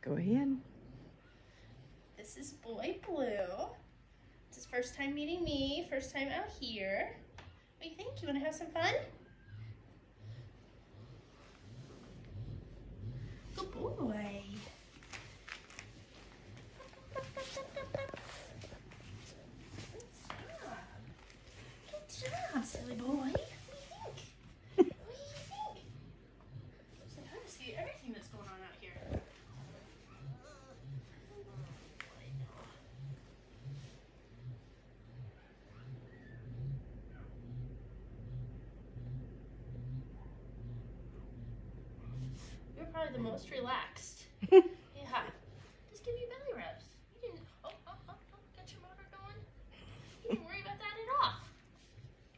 Go ahead. This is Boy Blue. It's his first time meeting me, first time out here. What do you think? You want to have some fun? Good boy. Good job, silly boy. What do you think? What do you think? Say hi to see everything that's going on out here. The most relaxed. yeah. Just give me belly rub. You didn't. Oh, oh, oh, oh, get your motor going. You didn't worry about that at all.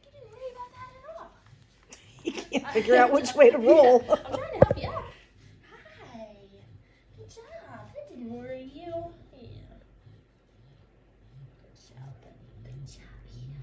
You didn't worry about that at all. You can't figure out which way to roll. Yeah, I'm trying to help you out. Hi. Good job. That didn't worry you. Yeah. Good job, buddy. Good job. Yeah.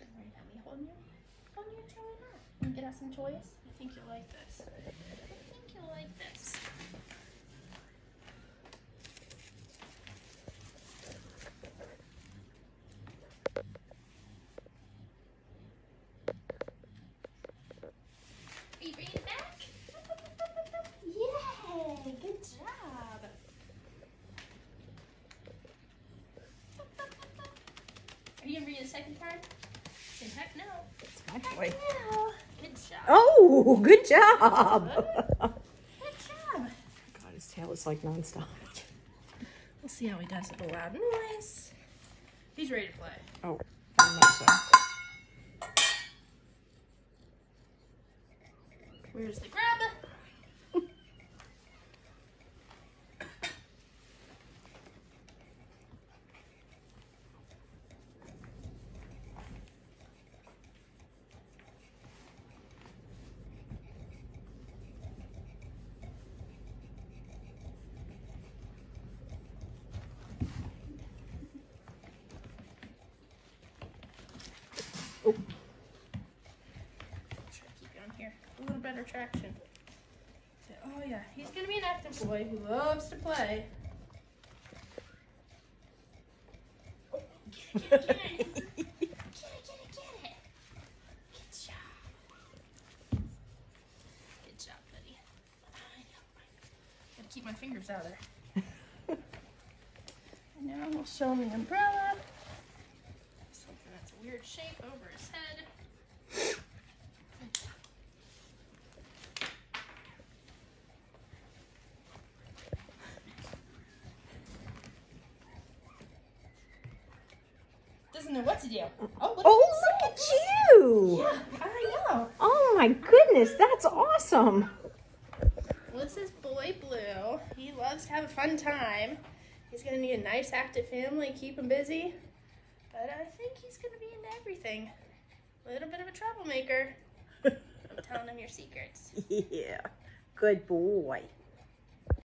Don't worry about me holding your, holding your toy out. Want to get out some toys? I think you'll like this. I think you'll like this. Are you bringing it back? Yay! Good job. Are you gonna read the second part? Say heck no. It's My boy. No. Good job. Oh, good job. Good job. God, his tail is like nonstop. We'll see how he does with the loud noise. He's ready to play. Oh, very much so. Where's the? Oh. Keep here. A little better traction. Oh yeah, he's gonna be an active boy who loves to play. Get it, get it, get it. Keep my fingers out there. and now we'll show him the umbrella. Something that's a weird shape over his head. Doesn't know what to do. Oh, look Oh, at look at you. Yeah, I know. Oh my goodness, that's awesome. Well, this is Boy Blue. He loves to have a fun time. He's gonna need a nice, active family, keep him busy. But I think he's gonna be into everything. A little bit of a troublemaker. I'm telling him your secrets. Yeah, good boy.